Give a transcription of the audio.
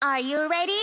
Are you ready?